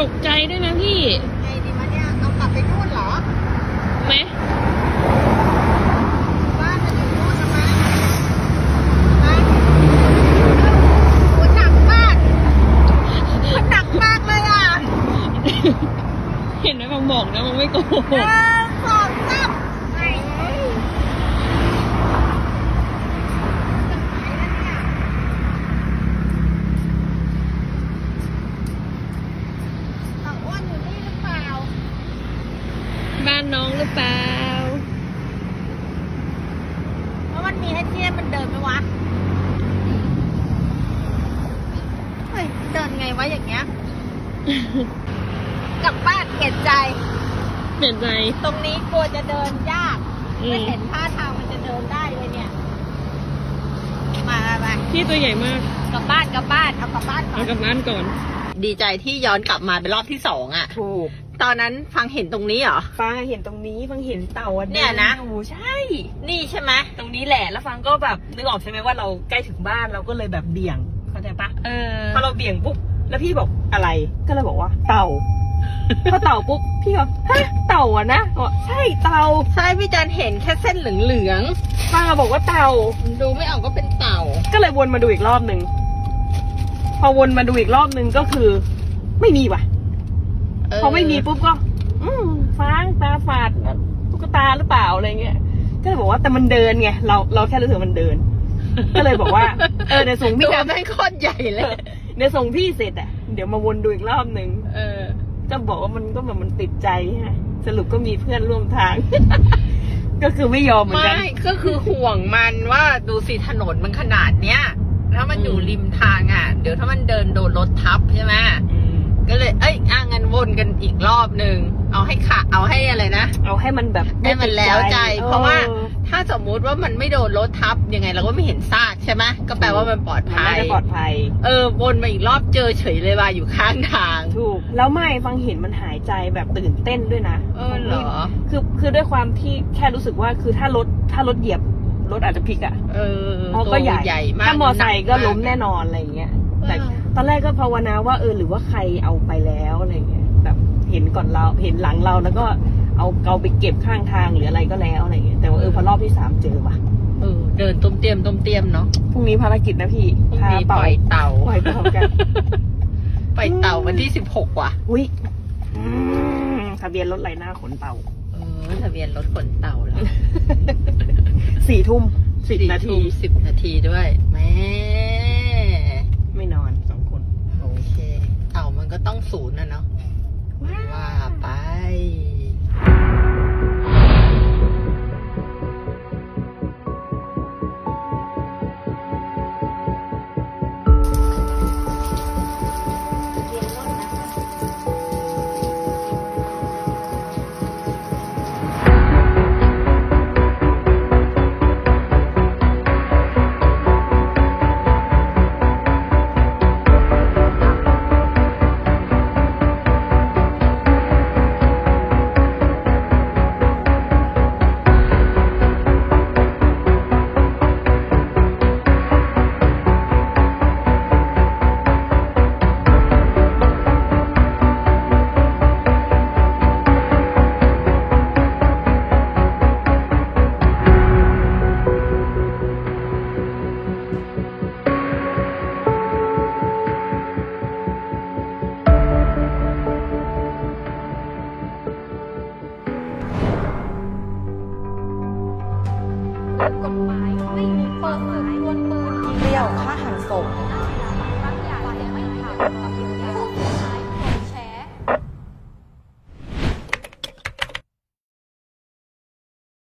ตกใจด้วยนะพี่ไงดีมาเนี่ยเอากลับไปน่นเหรอแม่บ้านมันหนักมากหนักมากเลยอะ เห็นไหมบางบอกนะมันไม่โกหกขงสองสาม บ้านน้องหรือเปล่าเแล้วมันมีให้เที่ยมันเดินไหมวะ เฮ้ย เดินไงวะอย่างเงี้ย กลับบ้านเห็นใจ เปลี่ยนใจตรงนี้กลัวจะเดินยากไม่เห็นท่าทางมันจะเดินได้เลยเนี่ย มาไปพี่ตัวใหญ่มาก กลับบ้านกลับบ้านเอากลับบ้านก่อนเอากลับบ้านก่อน ดีใจที่ย้อนกลับมาเป็นรอบที่สองอะ ถูก ตอนนั้นฟังเห็นตรงนี้เหรอ ฟังเห็นตรงนี้ฟังเห็นเต่าอัเนี่ยนะโอ้ใช่ นี่ใช่ไหมตรงนี้แหละแล้วฟังก็แบบนึกออกใช่ไหมว่าเราใกล้ถึงบ้านเราก็เลยแบบเบี่ยงเข้าใจปะเออพอเราเบี่ยงปุ๊บแล้วพี่บอกอะไรก็เลยบอกว่า เต่าพอเต่าปุ๊บพี่ก็ฮะเต่าอะนะบอกใช่เต่าใช่พี่จันเห็นแค่เส้นเหลืองฟังอะบอกว่าเต่าๆดูไม่ออกก็เป็นเต่า ก็เลยวนมาดูอีกรอบหนึ่งพอวนมาดูอีกรอบหนึ่งก็คือ ไม่มีว่ะ พอไม่มีปุ๊บก็ อืมฟ้างตาฝาดตุ๊กตาหรือเปล่าอะไรเงี้ยก็เลยบอกว่าแต่มันเดินไงเราเราแค่รู้สึกมันเดิน ก็เลยบอกว่าเออเดี๋ยวส่งพี่ตัวกันแม่งโคตรใหญ่เลยเดี๋ยวส่งพี่เสร็จอะเดี๋ยวมาวนดูอีกรอบหนึ่งเออก็บอกว่ามันก็แบบมันติดใจฮะสรุปก็มีเพื่อนร่วมทาง ก็คือไม่ยอมเหมือนกันไม่ก็คือห่วงมันว่าดูสิถนนมันขนาดเนี้ยถ้ามันอยู่ริมทางอะ เดี๋ยวถ้ามันเดินโดนรถทับใช่ไหมอืม ก็เลย เอ้ยอะงั้นวนกันอีกรอบหนึ่งเอาให้ขาเอาให้อะไรนะเอาให้มันแบบให้มันแล้วใจออเพราะว่าถ้าสมมุติว่ามันไม่โดนรถทับยังไงเราก็ไม่เห็นซากใช่ไหมก็แปลว่ามันปลอดมันภัน่ายจะปลอดภัย เออวนมาอีกรอบเจอเฉยเลยว่าอยู่ข้างทาง ถูก แล้วไม่ฟังเห็นมันหายใจแบบตื่นเต้นด้วยนะเออเหรอคือคือด้วยความที่แค่รู้สึกว่าคือถ้ารถถ้ารถเหยียบรถอาจจะพลิกอะเออเพราะก็ใหญ่ตัวใหญ่มากถ้ามอไซค์ก็หนัล้มากแน่นอนอะไรอย่างเงี้ยแต่เออ ตอนแรกก็ภาวนาว่าเออหรือว่าใครเอาไปแล้วอะไรเงี้ยแบบเห็นก่อนเราเห็นหลังเราแล้วก็เอาเอาไปเก็บข้างทางหรืออะไรก็แล้วอะไรเงี้ยแต่ว่าเออพอรอบที่สามเจอว่ะเออเดินต้มเตียมต้มเตียมเนาะพรุ่งนี้ภารกิจนะพี่พรุ่งพานี้ปเป่าล่อยเต่าปล่อยเต่ากันปล่อยเต่าวันที่สิบหกว่ะอุ้ยอืมทะเบียนรถไรหน้าขนเต่าเออทะเบียนรถขนเต่าแล้วสี่ทุ่มสิบนาทีสิบนาทีด้วยแม่ไม่